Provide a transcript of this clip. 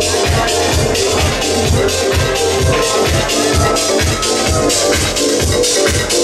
Thank